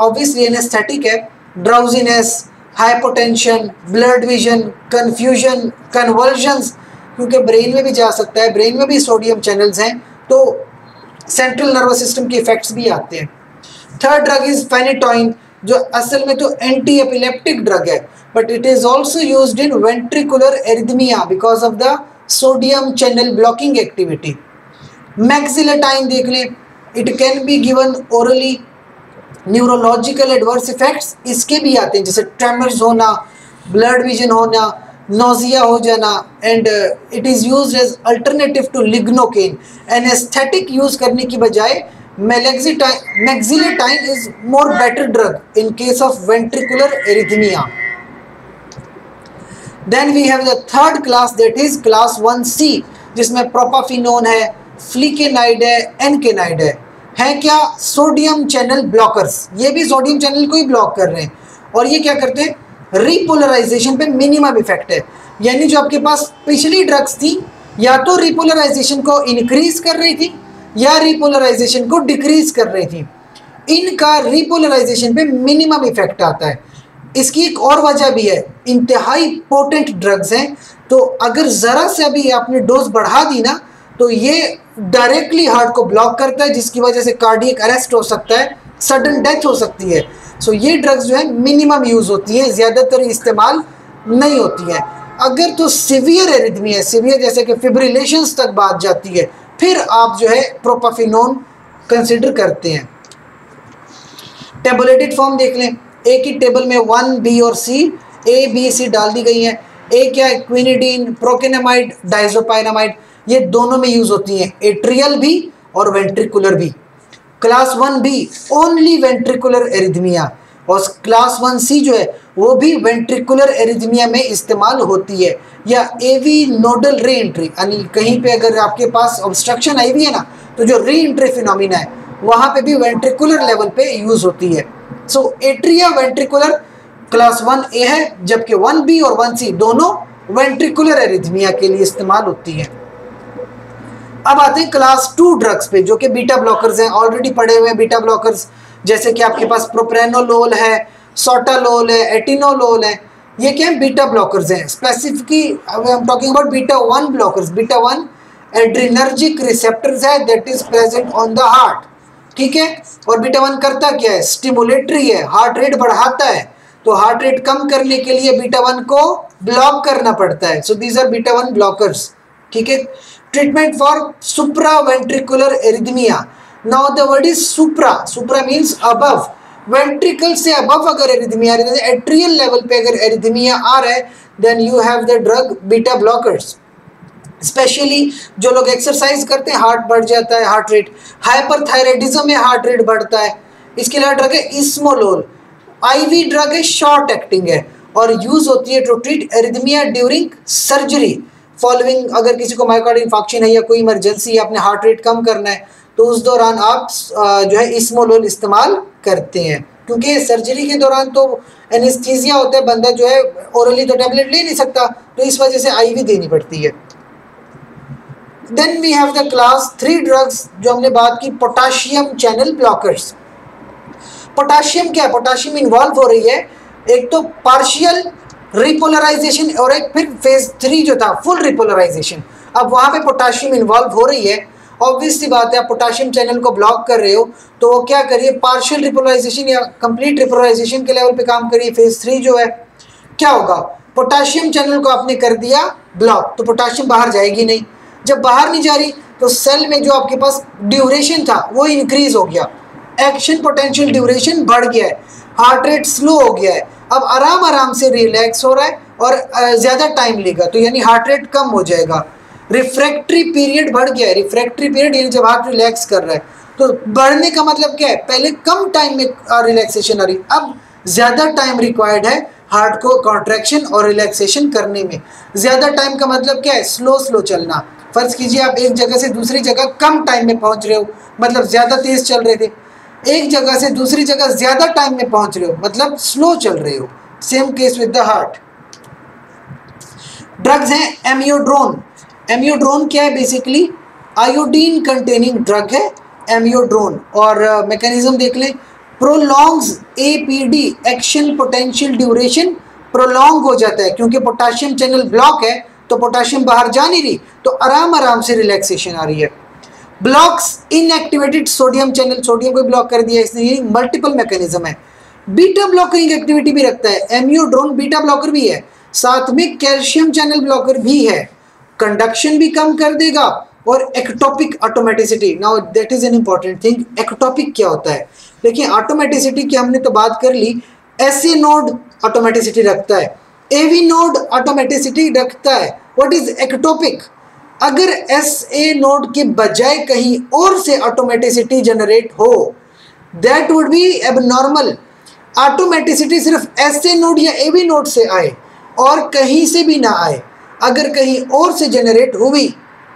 ऑब्वियसली एनेस्थेटिक है drowsiness hypotension blurred vision confusion convergence क्योंकि ब्रेन में भी जा सकता है ब्रेन में भी सोडियम चैनल्स हैं तो सेंट्रल नर्वस सिस्टम के इफेक्ट्स भी आते हैं। थर्ड ड्रग इज़ फेनिटोइन जो असल में तो एंटी एपिलेप्टिक ड्रग है but it is also use in ventricular arrhythmia because of the sodium channel blocking activity mexiletine देख लें it can be given orally neurological adverse effects इसके भी आते हैं, जैसे ट्रेमर्स होना ब्लड विजन होना नोजिया हो जाना and it is use as alternative to lignocaine anaesthetic use करने की बजाय mexiletine is more better drug in case of ventricular arrhythmia then we have the third class that is class one C जिसमें propafenone है फ्लिकेनाइड है एनकेनाइड है। है क्या sodium channel blockers ये भी सोडियम चैनल को ही ब्लॉक कर रहे हैं। और ये क्या करते हैं? रिपोलराइजेशन पे मिनिमम इफ़ेक्ट है। यानी जो आपके पास पिछली ड्रग्स थी, या तो रिपोलराइजेशन को इनक्रीज कर रही थी, या रिपोलराइजेशन को डिक्रीज कर रही थी। इनका रिपोलराइजेशन पे मिनिमम इफ़ेक्ट आता है। इसकी एक और वजह भी है, इंतहाई पोटेंट ड्रग्स हैं। तो अगर ज़रा से अभी आपने डोज बढ़ा दी ना तो ये डायरेक्टली हार्ट को ब्लॉक करता है, जिसकी वजह से कार्डियक अरेस्ट हो सकता है सडन डेथ हो सकती है। सो ये ड्रग्स जो है मिनिमम यूज़ होती हैं, ज़्यादातर इस्तेमाल नहीं होती हैं। अगर तो सिवियर एरिथमी है सिवियर जैसे कि फिब्रिलेशन तक बात जाती है, फिर आप जो है प्रोपाफिनोन कंसिडर करते हैं। टेबलेटेड फॉर्म देख लें। एक ही टेबल में वन बी और सी ए बी सी डाल दी गई हैं। ए क्या है? क्विनिडीन प्रोकेनामाइड डाइजोपाइनामाइड ये दोनों में यूज़ होती हैं। एट्रियल भी और वेंट्रिकुलर भी। Class one B only ventricular arrhythmia और क्लास वन सी जो है, वो भी वेंट्रिकुलर एरिथमिया में इस्तेमाल होती है। या एवी नोडल री एंट्री यानी कहीं पे अगर आपके पास ऑब्स्ट्रक्शन आई हुई है ना तो जो री एंट्री फिनोमिना है, वहाँ पे भी वेंट्रिकुलर लेवल पे यूज़ होती है। So atria ventricular class one A है, जबकि वन बी और वन सी दोनों वेंट्रिकुलर एरिथमिया के लिए इस्तेमाल होती है। अब आते हैं क्लास टू ड्रग्स पे, जो कि बीटा ब्लॉकर्स हैं ऑलरेडी पढ़े हुए हैं बीटा ब्लॉकर्स जैसे कि आपके पास प्रोप्रेनोलोल है सोटालोल है एटिनोलोल है, ये क्या है? बीटा ब्लॉकर्स हैं। Specifically I am talking about beta one blockers beta one adrenergic receptors है that is present on the heart ठीक है? और बीटा वन करता क्या है? स्टिमुलेटरी है हार्ट रेट बढ़ाता है। तो हार्ट रेट कम करने के लिए बीटा वन को ब्लॉक करना पड़ता है। So these are beta one blockers ठीक है? For supra ventricular arrhythmia now the word is supra supra means above ventricle से अबव अगर एरिथमिया एट्रियल लेवल पे अगर एरिथमिया आ रहा है then you have the drug beta blockers specially जो लोग एक्सरसाइज करते हैं हार्ट बढ़ जाता है हार्ट रेट हाइपरथायराइडिज्म में हार्ट रेट बढ़ता है. इसके लिए ड्रग है इस्मोलोल आईवी ड्रग है शॉर्ट एक्टिंग है और यूज़ होती है to treat arrhythmia during surgery following अगर किसी को माइकार्ड इन्फॉक्शन है या कोई इमरजेंसी है अपने हार्ट रेट कम करना है तो उस दौरान आप जो है इस्मोलोल इस्तेमाल करते हैं। क्योंकि सर्जरी के दौरान तो एनेस्थीजिया होता है, बंदा जो है ओरली तो टैबलेट ले नहीं सकता तो इस वजह से आईवी देनी पड़ती है। Then we have the class three drugs जो हमने बात की पोटाशियम चैनल ब्लॉकर्स पोटाशियम क्या है? पोटाशियम इन्वॉल्व हो रही है, एक तो पार्शियल रिपोलराइजेशन और एक फिर फ़ेज़ थ्री जो था फुल रिपोलराइजेशन अब वहाँ पे पोटाशियम इन्वॉल्व हो रही है। ऑब्वियसली बात है, आप पोटाशियम चैनल को ब्लॉक कर रहे हो तो वो क्या करिए? पार्शियल रिपोलराइजेशन या कंप्लीट रिपोलराइजेशन के लेवल पे काम करिए। फ़ेज़ थ्री जो है, क्या होगा? पोटाशियम चैनल को आपने कर दिया ब्लॉक तो पोटाशियम बाहर जाएगी नहीं। जब बाहर नहीं जा रही तो सेल में जो आपके पास ड्यूरेशन था, वो इंक्रीज हो गया। एक्शन पोटेंशियल ड्यूरेशन बढ़ गया है। हार्ट रेट स्लो हो गया है। अब आराम आराम से रिलैक्स हो रहा है और ज़्यादा टाइम लेगा तो यानी हार्ट रेट कम हो जाएगा। रिफ्रैक्ट्री पीरियड बढ़ गया है। रिफ्रैक्ट्री पीरियड यानी जब हार्ट रिलैक्स कर रहा है तो बढ़ने का मतलब क्या है? पहले कम टाइम में रिलैक्सेशन आ रही, अब ज़्यादा टाइम रिक्वायर्ड है हार्ट को कॉन्ट्रैक्शन और रिलैक्सेशन करने में। ज़्यादा टाइम का मतलब क्या है? स्लो स्लो चलना। फ़र्ज़ कीजिए आप एक जगह से दूसरी जगह कम टाइम में पहुँच रहे हो मतलब ज़्यादा तेज़ चल रहे थे। एक जगह से दूसरी जगह ज़्यादा टाइम में पहुँच रहे हो मतलब स्लो चल रहे हो। Same case with the heart drugs हैं एमियोड्रोन एमियोड्रोन क्या है बेसिकली आयोडीन कंटेनिंग ड्रग है एमियोड्रोन और मैकेनिज्म uh, देख लें prolongs APD action potential duration prolong हो जाता है क्योंकि पोटाशियम चैनल ब्लॉक है तो पोटाशियम बाहर जा नहीं रही तो आराम आराम से रिलैक्सेशन आ रही है। Blocks inactivated sodium channel sodium को ब्लॉक कर दिया इसने ये मल्टीपल मैकेनिज्म है। बीटा ब्लॉकिंग एक्टिविटी भी रखता है एम्यूड्रोन बीटा ब्लॉकर भी है, साथ में कैल्शियम चैनल ब्लॉकर भी है। कंडक्शन भी कम कर देगा और ectopic automaticity now that is an important thing ectopic क्या होता है? देखिए ऑटोमेटिसिटी की हमने तो बात कर ली एसए नोड ऑटोमेटिसिटी रखता है एवी नोड ऑटोमेटिसिटी रखता है। व्हाट इज़ एक्टोपिक अगर एस ए नोड के बजाय कहीं और से ऑटोमेटिसिटी जनरेट हो that would be abnormal automaticity सिर्फ़ एस ए नोड या ए बी नोड से आए और कहीं से भी ना आए, अगर कहीं और से जनरेट हुई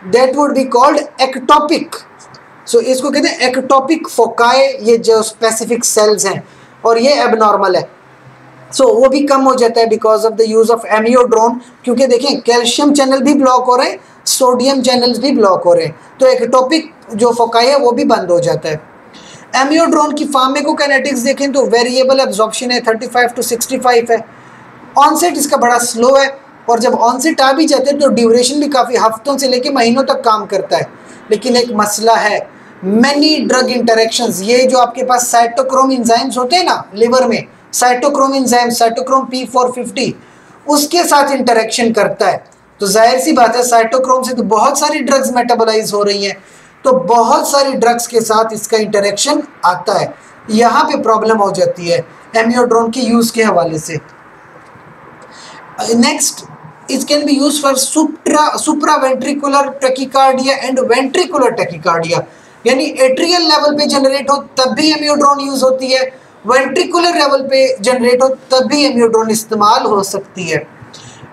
that would be called ectopic so इसको कहते हैं एक्टोपिक फोकाए ये जो स्पेसिफिक सेल्स हैं, और ये एबनॉर्मल है। सो so, वो भी कम हो जाता है because of the use of amiodarone क्योंकि देखें कैल्शियम चैनल भी ब्लॉक हो रहे हैं सोडियम चैनल्स भी ब्लॉक हो रहे हैं। तो एक टॉपिक जो फोकाई है वो भी बंद हो जाता है। एमियोड्रोन की फार्मेकोकाइनेटिक्स देखें तो वेरिएबल एब्जॉर्प्शन है 35 टू 65 है। ऑनसेट इसका बड़ा स्लो है और जब ऑनसेट आ भी जाते हैं तो ड्यूरेशन भी काफ़ी हफ्तों से लेके महीनों तक काम करता है। लेकिन एक मसला है मैनी ड्रग इंटरेक्शंस ये जो आपके पास साइटोक्रोम इंजाइम्स होते हैं ना लिवर में cytochrome enzyme cytochrome P four fifty उसके साथ इंटरेक्शन करता है। तो ज़ाहिर सी बात है साइटोक्रोम से तो बहुत सारी ड्रग्स मेटाबोलाइज हो रही हैं। तो बहुत सारी ड्रग्स के साथ इसका इंटरेक्शन आता है। यहाँ पे प्रॉब्लम हो जाती है एमियोड्रोन के यूज़ के हवाले से। Next it can be use for supra supra ventricular tachycardia and ventricular tachycardia यानी एट्रियल लेवल पे जनरेट हो, तब भी एमियोड्रोन यूज़ होती है। वेंट्रिकुलर लेवल पे जनरेट हो तब भी एमियोड्रोन इस्तेमाल हो सकती है।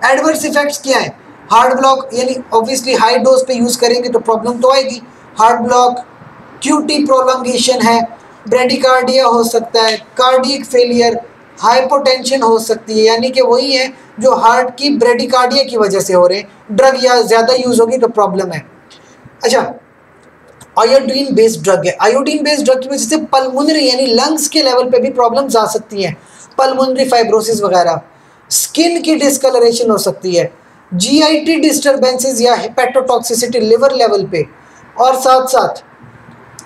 एडवर्स इफेक्ट्स क्या है? हार्ट ब्लॉक यानी ऑब्वियसली हाई डोज पे यूज़ करेंगे तो प्रॉब्लम तो आएगी। हार्ट ब्लॉक क्यूटी प्रोलॉन्गेशन है ब्रेडिकार्डिया हो सकता है कार्डियक फेलियर हाइपोटेंशन हो सकती है, यानी कि वही है जो हार्ट की ब्रेडिकार्डिया की वजह से हो रहे हैं। ड्रग या ज़्यादा यूज़ होगी तो प्रॉब्लम है। अच्छा आयोडीन बेस्ड ड्रग है। आयोडीन बेस्ड ड्रग की वजह से पल्मोनरी यानी लंग्स के लेवल पे भी प्रॉब्लम्स आ सकती हैं। पलमुनरी फाइब्रोसिस वगैरह। स्किन की डिस्कलरेशन हो सकती है। जीआईटी डिस्टर्बेंसेस या हेपेटोटॉक्सिसिटी लिवर लेवल पे। और साथ साथ,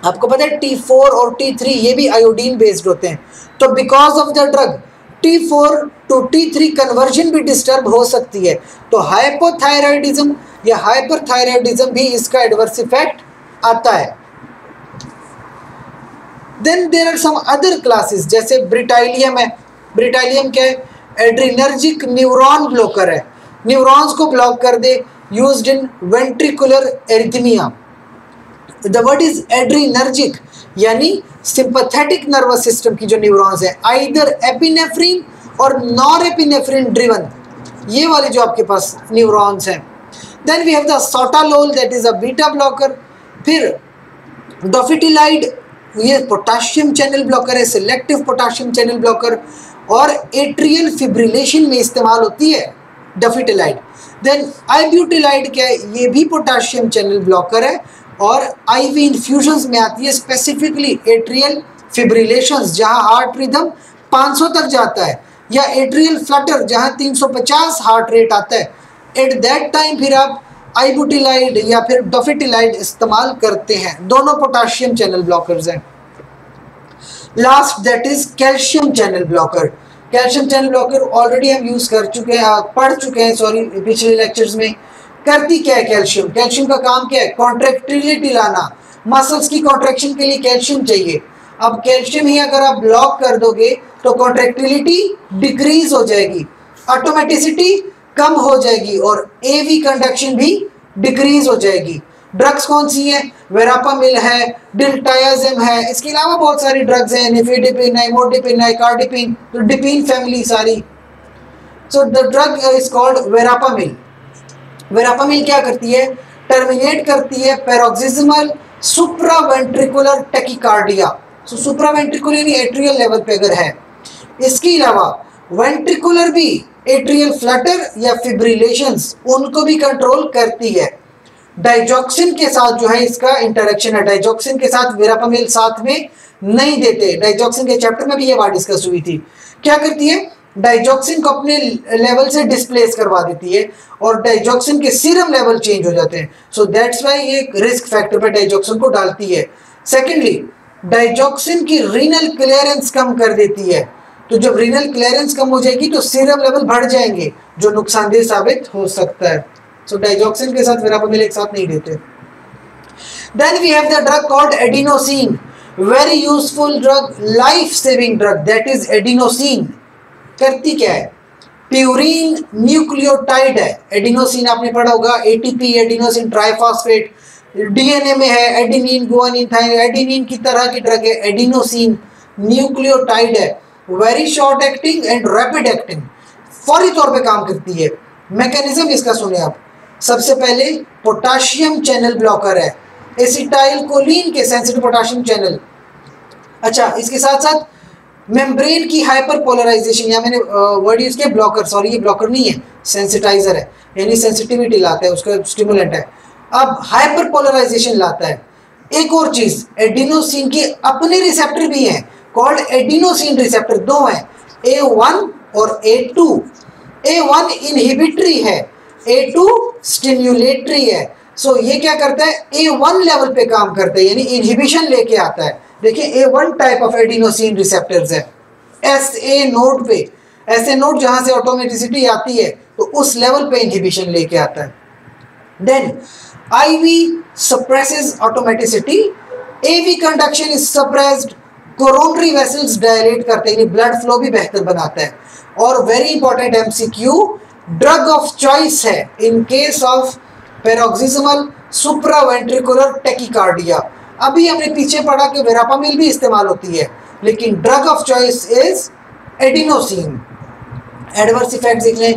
आपको पता है टी फोर और टी थ्री ये भी आयोडीन बेस्ड होते हैं। तो because of the drug T four to T three conversion भी डिस्टर्ब हो सकती है। तो हाइपोथायरॉयडिज्म या हाइपरथायरॉयडिज्म भी इसका एडवर्स इफ़ेक्ट आता है। Then there are some other classes जैसे ब्रिटाइलियम है। ब्रिटाइलियम क्या है? एड्रीनर्जिक न्यूरॉन ब्लॉकर है। न्यूरॉन्स को ब्लॉक कर दे used in ventricular arrhythmia the word is adrenergic यानी सिंपथेटिक नर्वस सिस्टम की जो न्यूरॉन्स है आइदर एपिनेफ्रीन और नॉन एपिनेफ्रीन ड्रिवन ये वाले जो आपके पास न्यूरॉन्स हैं। Then we have the sotalol that is a beta blocker फिर डोफिटिलाइड, ये पोटाशियम चैनल ब्लॉकर है सिलेक्टिव पोटाशियम चैनल ब्लॉकर, और एट्रियल फिब्रिलेशन में इस्तेमाल होती है डफिटिलाइड। देन आईब्यूटिलाइड क्या है? ये भी पोटाशियम चैनल ब्लॉकर है, और आईवी इन्फ्यूजन्स में आती है स्पेसिफिकली एट्रियल फिब्रिलेशन जहाँ हार्ट रिदम 500 तक जाता है, या एट्रियल फ्लटर जहाँ 350 हार्ट रेट आता है। एट दैट टाइम फिर आप आईबुटिलाइड या फिर डोफिटिलाइड इस्तेमाल करते हैं। दोनों पोटाशियम चैनल ब्लॉकर्स हैं। Last that is calcium channel blocker calcium channel blocker already हम यूज़ कर चुके हैं पढ़ चुके हैं सॉरी पिछले लेक्चर्स में। करती क्या है कैल्शियम कैल्शियम का काम क्या है? कॉन्ट्रेक्टिलिटी लाना। मसल्स की कॉन्ट्रेक्शन के लिए कैल्शियम चाहिए। अब कैल्शियम ही अगर आप ब्लॉक कर दोगे तो कॉन्ट्रेक्टिलिटी डिक्रीज हो जाएगी। ऑटोमेटिसिटी कम हो जाएगी और एवी कंडक्शन भी डिक्रीज हो जाएगी। ड्रग्स कौन सी है? वेरापामिल है डिल्टायाजिम है, इसके अलावा बहुत सारी ड्रग्स हैं निफिडिपिन है मोडिपिन है कार्डिपिन तो डिपिन फैमिली सारी। So the drug is called verapamil verapamil क्या करती है? टर्मिनेट करती है paroxysmal supraventricular tachycardia so supraventricular atrial level पे अगर है। इसके अलावा वेंट्रिकुलर भी एट्रियल फ्लटर या फिब्रिलेशंस उनको भी कंट्रोल करती है। डाइजॉक्सिन के साथ जो है इसका इंटरेक्शन है। डाइजॉक्सिन के साथ वेरापामिल साथ में नहीं देते। डाइजॉक्सिन के चैप्टर में भी ये बात डिस्कस हुई थी। क्या करती है? डाइजॉक्सिन को अपने लेवल से डिस्प्लेस करवा देती है और डाइजॉक्सिन के सीरम लेवल चेंज हो जाते हैं। सो दैट्स वाई ये रिस्क फैक्टर पर डाइजॉक्सिन को डालती है। सेकेंडली डाइजॉक्सिन की रीनल क्लियरेंस कम कर देती है। तो जब रीनल क्लियरेंस कम हो जाएगी तो सीरम लेवल बढ़ जाएँगे जो नुकसानदेह साबित हो सकता है। सो so, डाइजॉक्सिन के साथ वेरापामिल एक साथ नहीं देते। Then we have the drug called adenosine very useful drug life saving drug that is adenosine करती क्या है? प्यूरिन न्यूक्लियोटाइड है। एडिनोसिन आपने पढ़ा होगा एटीपी एडिनोसिन ट्राइफॉस्फेट डीएनए में है एडिनिन गुआनिन थाइन एडिनिन की तरह की ड्रग है एडिनोसिन न्यूक्लियोटाइड है। Very short acting and rapid acting फौरी तौर पे काम करती है। मैकेनिज्म इसका सुने आप। सबसे पहले पोटाशियम चैनल ब्लॉकर है। एसिटाइल कोलिन के सेंसिटिव पोटाशियम चैनल अच्छा इसके साथ साथ मेम्ब्रेन की हाइपर पोलराइजेशन या मैंने वर्ड यूज़ किया ब्लॉकर सॉरी ये ब्लॉकर नहीं है। सेंसिटाइजर है। यानी सेंसिटिविटी लाता है, उसका स्टिमुलेंट है। अब हाइपर पोलराइजेशन लाता है। एक और चीज़ एडिनोसिन के अपने रिसेप्टर भी हैं। कॉल्ड एडिनोसिन रिसेप्टर दो हैं। ए वन और A two A one inhibitory है ए टू स्टिम्युलेटरी है। सो so, ये क्या करता है? ए वन लेवल पे काम करता है यानी इनहिबिशन लेके आता है। देखिए A one type of adenosine receptors है। एस ए नोट पे। ऐसे नोट जहाँ से ऑटोमेटिसिटी आती है तो उस लेवल पे इनहिबिशन लेके आता है। Then IV suppresses automaticity AV conduction is suppressed coronary vessels dilate करते हैं ब्लड फ्लो भी बेहतर बनाता है। और very important MCQ drug of choice है in case of paroxysmal supraventricular tachycardia अभी हमने पीछे पढ़ा कि वेरापामिल भी इस्तेमाल होती है, लेकिन drug of choice is adenosine adverse effect देख लें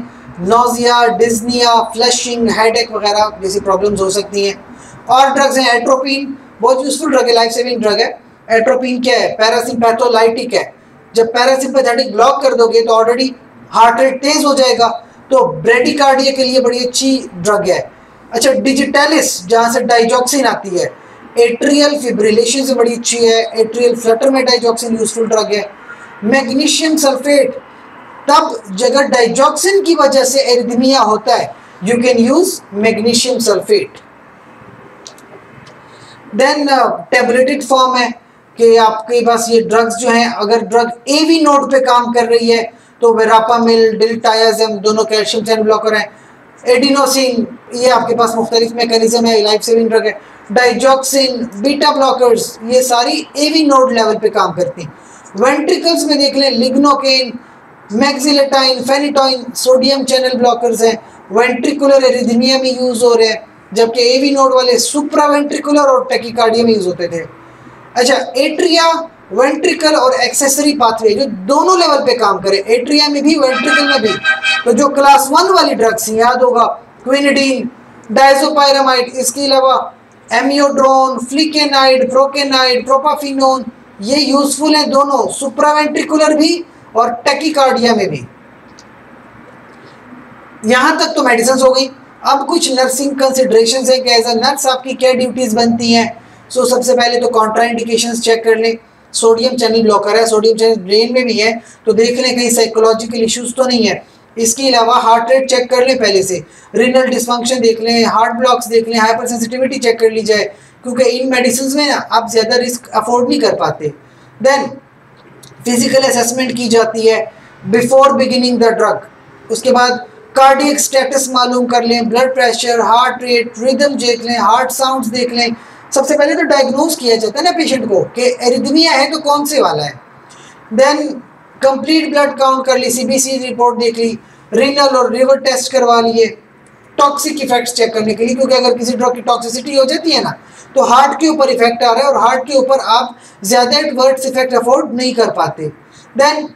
नोजिया डिजनिया फ्लशिंग हेडेक वगैरह जैसी प्रॉब्लम्स हो सकती हैं। और ड्रग्स हैं एट्रोपिन बहुत यूजफुल ड्रग है लाइफ सेविंग ड्रग है। एट्रोपिन क्या है? पैरासिम्पैथोलाइटिक है। जब पैरासिम्पैथेटिक ब्लॉक कर दोगे तो ऑलरेडी हार्ट रेट तेज हो जाएगा। तो ब्रेडिकार्डिया के लिए बड़ी अच्छी ड्रग है। अच्छा डिजिटलिस जहाँ से डाइजॉक्सिन आती है एट्रियल फिब्रिलेशन से बड़ी अच्छी है एट्रियल फ्लटर में डाइजॉक्सिन यूजफुल ड्रग है। मैग्नीशियम सल्फेट तब जगह डाइजॉक्सिन की वजह से एरिथमिया होता है। You can use magnesium sulphate then tableted form है। कि आपके पास ये ड्रग्स जो हैं, अगर ड्रग ए वी नोड पे काम कर रही है तो वेरापामिल डिल्टायाजम दोनों कैल्शियम चैनल ब्लॉकर हैं। एडिनोसिन ये आपके पास मुख्तलिफ़ मैकेनिज्म है लाइफ सेविंग ड्रग है। डाइजॉक्सिन बीटा ब्लॉकर्स ये सारी ए वी नोड लेवल पे काम करती हैं। वेंट्रिकल्स में देख लें lignocaine mexiletine phenytoin sodium channel blockers हैं। वेंट्रिकुलर एरिथमिया में यूज़ हो रहे हैं, जबकि ए वी नोड वाले सुप्रावेंट्रिकुलर और टेकिकार्डिया में यूज़ होते थे। अच्छा एट्रिया वेंट्रिकल और एक्सेसरी पाथवे जो दोनों लेवल पे काम करे एट्रिया में भी वेंट्रिकल में भी तो जो क्लास वन वाली ड्रग्स याद होगा क्विनिडीन डाइजोपायरामाइड इसके अलावा एमियोड्रोन फ्लिकेनाइड प्रोकेनाइड प्रोपाफिनोन ये यूजफुल हैं दोनों सुप्रावेंट्रिकुलर भी और टेकिकार्डिया में भी। यहाँ तक तो मेडिसिन हो गई। अब कुछ नर्सिंग कंसिडरेशन है कि एज अ नर्स आपकी क्या ड्यूटीज़ बनती हैं सो so, सबसे पहले तो कॉन्ट्राइंडिकेशन चेक कर लें। सोडियम चैनल ब्लॉकर है। सोडियम चैनल ब्रेन में भी है। तो देख लें कहीं साइकोलॉजिकल इश्यूज़ तो नहीं है। इसके अलावा हार्ट रेट चेक कर लें पहले से। रिनल डिस्फंक्शन देख लें हार्ट ब्लॉक्स देख लें हाइपर सेंसिटिविटी चेक कर ली जाए। क्योंकि इन मेडिसिन में ना आप ज़्यादा रिस्क अफोर्ड नहीं कर पाते। देन फ़िज़िकल असेसमेंट की जाती है बिफोर बिगिनिंग द ड्रग उसके बाद कार्डियक स्टेटस मालूम कर लें blood pressure heart rate rhythm देख लें हार्ट साउंड्स देख लें। सबसे पहले तो डायग्नोज किया जाता है ना पेशेंट को कि एरिदमिया है तो कौन से वाला है? देन कंप्लीट ब्लड काउंट कर ली सीबीसी रिपोर्ट देख ली रिनल और लिवर टेस्ट करवा लिए टॉक्सिक इफेक्ट्स चेक करने के लिए, क्योंकि अगर किसी ड्रग की टॉक्सिसिटी हो जाती है ना तो हार्ट के ऊपर इफ़ेक्ट आ रहा है और हार्ट के ऊपर आप ज़्यादा एडवर्ट्स इफ़ेक्ट अफोर्ड नहीं कर पाते। देन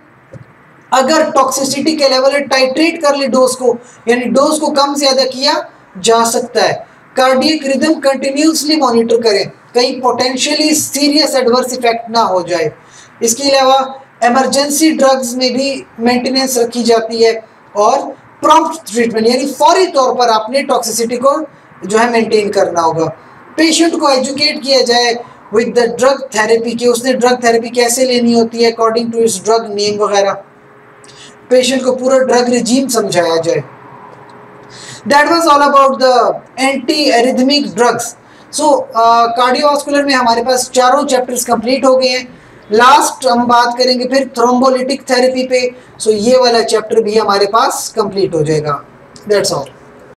अगर टॉक्सिसिटी के लेवल टाइट्रेट कर ले डोज को, यानी डोज को कम ज़्यादा किया जा सकता है। कार्डियक रिदम कंटिन्यूसली मॉनिटर करें, कहीं पोटेंशियली सीरियस एडवर्स इफ़ेक्ट ना हो जाए। इसके अलावा एमरजेंसी ड्रग्स में भी मेंटेनेंस रखी जाती है और प्रॉम्प्ट ट्रीटमेंट यानी फौरी तौर पर आपने टॉक्सिसिटी को जो है मेंटेन करना होगा। पेशेंट को एजुकेट किया जाए विद द ड्रग थेरेपी कि उसने ड्रग थेरेपी कैसे लेनी होती है अकॉर्डिंग टू इस ड्रग नेम वगैरह। पेशेंट को पूरा ड्रग रिजीम समझाया जाए। That was all about the anti arrhythmic drugs so cardiovascular में हमारे पास चारों चैप्टर्स कंप्लीट हो गए हैं। लास्ट हम बात करेंगे फिर थ्रोम्बोलिटिक थेरेपी पे। सो so, ये वाला चैप्टर भी हमारे पास कंप्लीट हो जाएगा। That's all